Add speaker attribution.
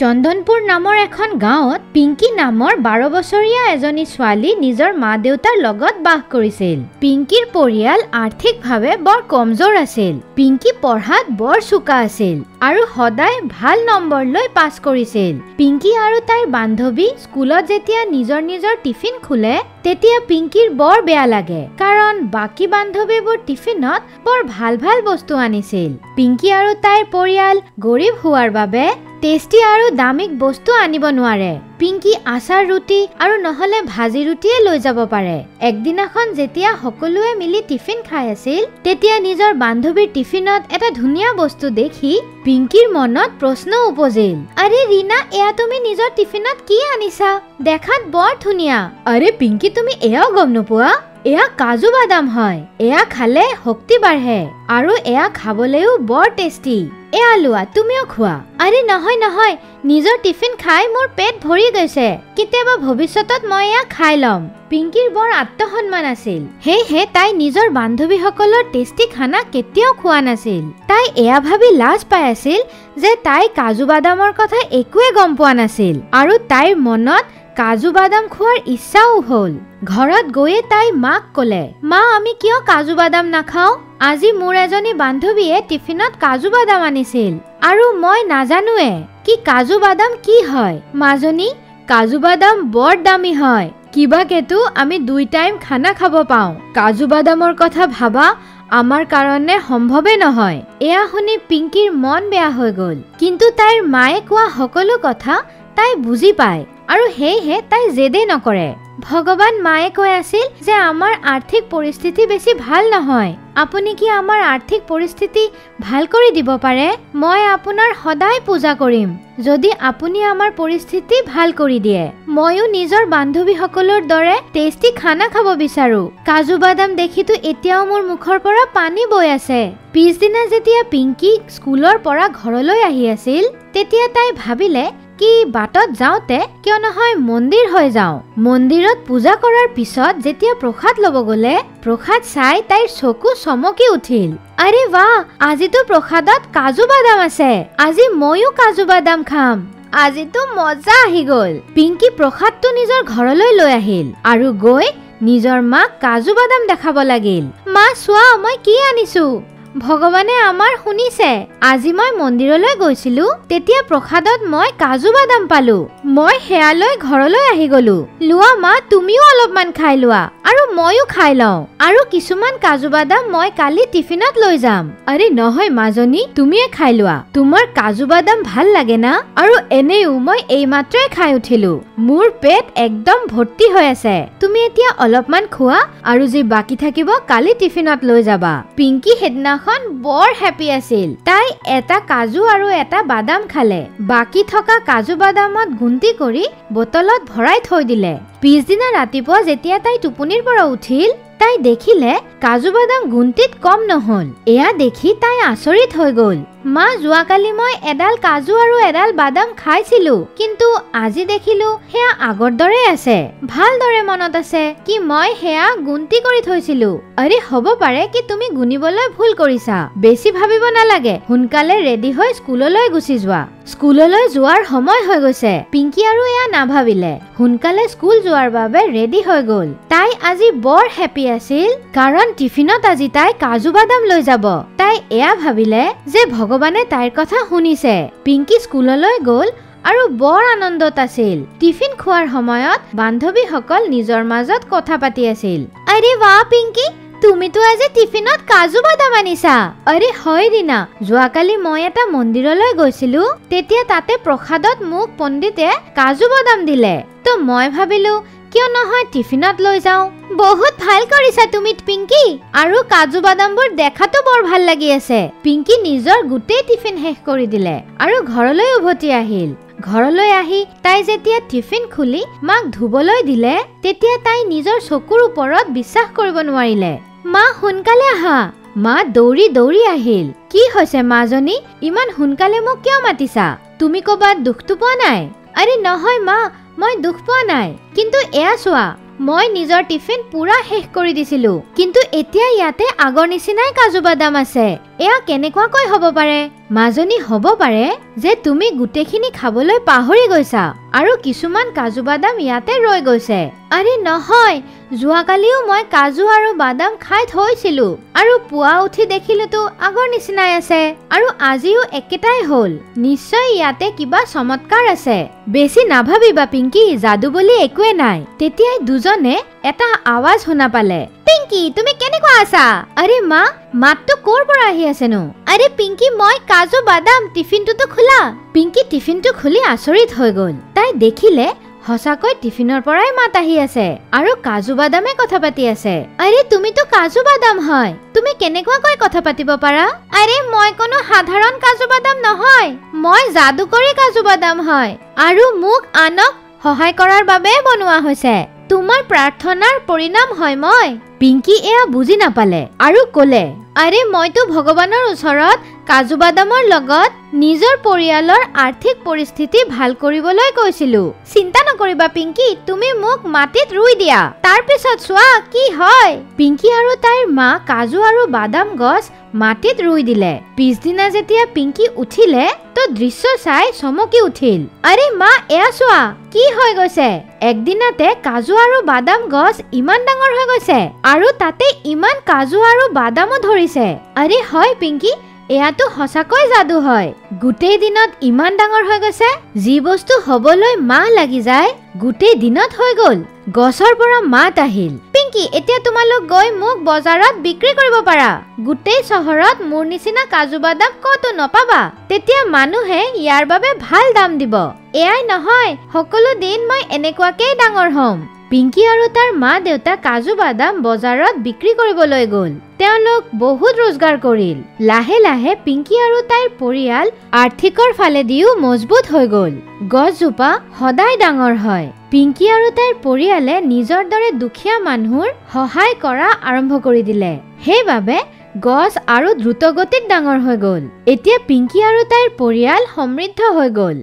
Speaker 1: চন্দনপুৰ নামৰ এখন গাঁৱত পিংকী নামৰ বাৰ বছৰীয়া এজনী ছোৱালী নিজৰ মা দেউতাৰ লগত বাস কৰিছিল। পিংকীৰ পৰিয়াল আৰ্থিকভাৱে বৰ কমজোৰ আছিল। পিংকী পঢ়াত বৰ চোকা আছিল আৰু সদায় ভাল নম্বৰ লৈ পাছ কৰিছিল। পিংকী আৰু তাইৰ বান্ধৱী স্কুলত যেতিয়া নিজৰ নিজৰ টিফিন খোলে তেতিয়া পিংকীৰ বৰ বেয়া লাগে। কাৰণ বাকী বান্ধৱীবোৰ টিফিনত বৰ ভাল ভাল বস্তু আনিছিল। পিংকী আৰু তাইৰ পৰিয়াল গৰীব হোৱাৰ বাবে টেষ্টি আৰু দামিক বস্তু আনিব নোৱাৰে। পিংকি আচাৰ ৰুটি আৰু নহলে ভাজি ৰুটিয়ে লৈ যাব পাৰে। একদিনাখন যেতিয়া সকলোৱে মিলি টিফিন খাই আছিল তেতিয়া নিজৰ বান্ধৱীৰ টিফিনত এটা ধুনীয়া বস্তু দেখি পিংকিৰ মনত প্ৰশ্ন উপজিল আৰে ৰীনা এয়া তুমি নিজৰ টিফিনত কি আনিছা? দেখাত বৰ ধুনীয়া। আৰে পিংকি তুমি এয়াও গম নোপোৱা? এয়া কাজু বাদাম হয়। এয়া খালে শক্তি বাঢ়ে। আৰু এয়া খাবলৈও বৰ টেষ্টি এয়া লোৱা তুমিও খোৱা। আৰে নহয় নহয় নিজৰ টিফিন খাই মোৰ পেট ভৰি গৈছে। কেতিয়াবা ভৱিষ্যতত মই এয়া খাই ল'ম। পিংকিৰ বৰ আত্মসন্মান আছিল। সেয়েহে তাই নিজৰ বান্ধৱীসকলৰ টেষ্টি খানা কেতিয়াও খোৱা নাছিল। তাই এয়া ভাবি লাজ পাই আছিল যে তাই কাজু বাদামৰ কথা একোৱে গম পোৱা নাছিল। আৰু তাইৰ মনত কাজু বাদাম খোৱাৰ ইচ্ছাও হ'ল। ঘৰত গৈয়ে তাই মাক ক'লে মা আমি কিয় কাজু বাদাম নাখাওঁ? আজি মোৰ এজনী বান্ধৱীয়ে টিফিনত কাজু বাদাম আনিছিল। আৰু মই নাজানোৱে কি কাজু বাদাম কি হয়। মাজনী কাজু বাদাম বৰ দামী হয়। কিবাকেতো আমি দুই টাইম খানা খাব পাওঁ। কাজু বাদামৰ কথা ভাবা আমাৰ কাৰণে সম্ভৱে নহয়। এয়া শুনি পিংকিৰ মন বেয়া হৈ গ'ল। কিন্তু তাইৰ মায়ে কোৱা সকলো কথা তাই বুজি পায় আৰু সেয়েহে তাই জেদে নকৰে। ভগৱান মায়ে কৈ আছিল যে আমাৰ আৰ্থিক পৰিস্থিতি বেছি ভাল নহয়। আপুনি কি আমাৰ আৰ্থিক পৰিস্থিতি ভাল কৰি দিব পাৰে? মই আপোনাৰ সদায় পূজা কৰিম। যদি আপুনি আমাৰ পৰিস্থিতি ভাল কৰি দিয়ে ময়ো নিজৰ বান্ধৱীসকলৰ দৰে টেষ্টি খানা খাব বিচাৰো। কাজু বাদাম দেখিতো এতিয়াও মোৰ মুখৰ পৰা পানী বৈ আছে। পিছদিনা যেতিয়া পিংকি স্কুলৰ পৰা ঘৰলৈ আহি আছিল তেতিয়া তাই ভাবিলে কি বাটত যাওঁতে কিয় নহয় মন্দিৰ হৈ যাওঁ। মন্দিৰত পূজা কৰাৰ পিছত যেতিয়া প্ৰসাদ ল'ব গ'লে প্ৰসাদ চাই তাইৰ চকু চমকি উঠিল। আৰে বাহ আজিতো প্ৰসাদত কাজু বাদাম আছে। আজি ময়ো কাজু বাদাম খাম। আজিতো মজা আহি গ'ল। পিংকি প্ৰসাদটো নিজৰ ঘৰলৈ লৈ আহিল আৰু গৈ নিজৰ মাক কাজু বাদাম দেখাব লাগিল। মা চোৱা মই কি আনিছো? ভগৱানে আমাৰ শুনিছে। আজি মই মন্দিৰলৈ গৈছিলো তেতিয়া প্ৰসাদত মই কাজু বাদাম পালো। মই সেয়ালৈ ঘৰলৈ আহি গলো। লোৱা মা তুমিও অলপমান খাই লোৱা। আৰু ময়ো খাই লওঁ। আৰু কিছুমান কাজু বাদাম মই কালি টিফিনত লৈ যাম। আৰে নহয় মাজনী তুমিয়ে খাই লোৱা। তোমাৰ কাজু বাদাম ভাল লাগে না? আৰু এনেও মই এইমাত্ৰই খাই উঠিলো। মোৰ পেট একদম ভৰ্তি হৈ আছে। তুমি এতিয়া অলপমান খোৱা আৰু যি বাকী থাকিব কালি টিফিনত লৈ যাবা। পিংকি সেইদিনাখন বৰ হেপী আছিল। তাই এটা কাজু আৰু এটা বাদাম খালে। বাকী থকা কাজু বাদামত গুন্তি কৰি বটলত ভৰাই থৈ দিলে। পিছদিনা ৰাতিপুৱা যেতিয়া তাই টোপনিৰ পৰা উঠিল তাই দেখিলে কাজু বাদাম গুণ্টিত কম নহল। এয়া দেখি তাই আচৰিত হৈ গল। মা যোৱাকালি মই এডাল কাজু আৰু এডাল বাদাম খাইছিলো কিন্তু আজি দেখিলো সেয়া আগৰ দৰে আছে। ভালদৰে মনত আছে কি মই সেয়া গুণ্টি কৰি থৈছিলো। আৰে হ'ব পাৰে কি তুমি গুণিবলৈ ভুল কৰিছা। বেছি ভাবিব নালাগে। সোনকালে ৰেডি হৈ স্কুললৈ গুচি যোৱা। স্কুললৈ যোৱাৰ সময় হৈ গৈছে। পিংকি আৰু এয়া নাভাবিলে। সোনকালে স্কুল যোৱাৰ বাবে ৰেডি হৈ গল। তাই আজি বৰ হেপী আছিল কাৰণ টিফিনত আজি তাই কাজু বাদাম লৈ যাব। তাই এয়া ভাবিলে যে ভগৱানে তাইৰ কথা শুনিছে। পিংকি স্কুললৈ গ'ল আৰু বৰ আনন্দত আছিল। টিফিন খোৱাৰ সময়ত বান্ধৱীসকল নিজৰ মাজত কথা পাতি আছিল। আৰে ৱাহ পিংকি! তুমিতো আজি টিফিনত কাজু বাদাম আনিছা। আৰে হয় ৰীণা যোৱাকালি মই এটা মন্দিৰলৈ গৈছিলো তেতিয়া তাতে প্ৰসাদত মোক পণ্ডিতে কাজু বাদাম দিলে। তো মই ভাবিলো কিয় নহয় টিফিনত লৈ যাওঁ। বহুত ভাল কৰিছা তুমি পিংকি আৰু কাজু বাদামবোৰ দেখাতো বৰ ভাল লাগি আছে। পিংকি নিজৰ গোটেই টিফিন শেষ কৰি দিলে আৰু ঘৰলৈ উভতি আহিল। ঘৰলৈ আহি তাই যেতিয়া টিফিন খুলি মাক ধুবলৈ দিলে তেতিয়া তাই নিজৰ চকুৰ ওপৰত বিশ্বাস কৰিব নোৱাৰিলে। মা সোনকালে আহা। মা দৌৰি দৌৰি আহিল। কি হৈছে মাজনী? ইমান সোনকালে মোক কিয় মাতিছা? তুমি ক'বাত দুখটো পোৱা নাই? আৰে নহয় মা মই দুখ পোৱা নাই। কিন্তু এয়া চোৱা মই নিজৰ টিফিন পুৰা শেষ কৰি দিছিলো। কিন্তু এতিয়া ইয়াতে আগৰ নিচিনাই কাজু বাদাম আছে। এয়া কেনেকুৱাকৈ হ'ব পাৰে? মাজনী হ'ব পাৰে যে তুমি গোটেইখিনি খাবলৈ পাহৰি গৈছা আৰু কিছুমান কাজু বাদাম ইয়াতে ৰৈ গৈছে। আৰে নহয় যোৱাকালিও মই কাজু আৰু বাদাম খাই থৈছিলো আৰু পুৱা উঠি দেখিলোতো আগৰ নিচিনাই আছে আৰু আজিও একেটাই হ'ল। নিশ্চয় ইয়াতে কিবা চমৎকাৰ আছে। বেছি নাভাবিবা পিংকি যাদু বুলি একোৱে নাই। তেতিয়াই দুজনে এটা আৱাজ শুনা পালে। পিংকি তুমি কেনেকুৱা আছা? আৰে মা মাতটো ক'ৰ পৰা আহি আছেনো? আৰে পিংকি মই কাজু বাদাম টিফিনটোতো খোলা। পিংকি টিফিনটো খুলি আচৰিত হৈ গ'ল। তাই দেখিলে সঁচাকৈ টিফিনৰ পৰাই মাত আহি আছে আৰু কাজু বাদামে কথা পাতি আছে। আৰে তুমিতো কাজু বাদাম হয়। তুমি কেনেকুৱাকৈ কথা পাতিব পাৰা? আৰে মই কোনো সাধাৰণ কাজু বাদাম নহয়। মই যাদুকৰী কাজু বাদাম হয় আৰু মোক আনক সহায় কৰাৰ বাবে বনোৱা হৈছে। তোমাৰ প্ৰাৰ্থনাৰ পৰিণাম হয় মই। পিংকি এয়া বুজি নাপালে আৰু ক'লে আৰে মইতো ভগৱানৰ ওচৰত কাজু বাদামৰ লগত নিজৰ পৰিয়ালৰ আৰ্থিক পৰিস্থিতি ভাল কৰিবলৈ কৈছিলো। চিন্তা নকৰিবা পিংকি তুমি মোক মাটিত ৰুই দিয়া। তাৰ পিছত চোৱা কি হয়। পিংকি আৰু তাইৰ মা কাজু আৰু বাদাম গছ মাটিত ৰুই দিলে। পিছদিনা যেতিয়া পিংকি উঠিলে তো দৃশ্য চাই চমকি উঠিল। আৰে মা এয়া চোৱা কি হৈ গৈছে? একদিনতে কাজু আৰু বাদাম গছ ইমান ডাঙৰ হৈ গৈছে আৰু তাতে ইমান কাজু আৰু বাদামো ধৰিছে। আৰে হয় পিংকি এয়াতো সঁচাকৈ যাদু হয়। গোটেই দিনত ইমান ডাঙৰ হৈ গৈছে যি বস্তু হবলৈ মাহ লাগি যায় গোটেই দিনত হৈ গ'ল। গছৰ পৰা মাত আহিল। পিংকি এতিয়া তোমালোক গৈ মোক বজাৰত বিক্ৰী কৰিব পাৰা। গোটেই চহৰত মোৰ নিচিনা কাজু বাদাম কতো নপাবা। তেতিয়া মানুহে ইয়াৰ বাবে ভাল দাম দিব। এয়াই নহয় সকলো দিন মই এনেকুৱাকেই ডাঙৰ হ'ম। পিংকি আৰু তাৰ মা দেউতা কাজু বাদাম বজাৰত বিক্ৰী কৰিবলৈ গ'ল। তেওঁলোক বহুত ৰোজগাৰ কৰিল। লাহে লাহে পিংকি আৰু তাইৰ পৰিয়াল আৰ্থিকৰ ফালেদিও মজবুত হৈ গ'ল। গছজোপা সদায় ডাঙৰ হয়। পিংকি আৰু তাইৰ পৰিয়ালে নিজৰ দৰে দুখীয়া মানুহৰ সহায় কৰা আৰম্ভ কৰি দিলে। সেইবাবে গছ আৰু দ্ৰুতগতিত ডাঙৰ হৈ গ'ল। এতিয়া পিংকি আৰু তাইৰ পৰিয়াল সমৃদ্ধ হৈ গ'ল।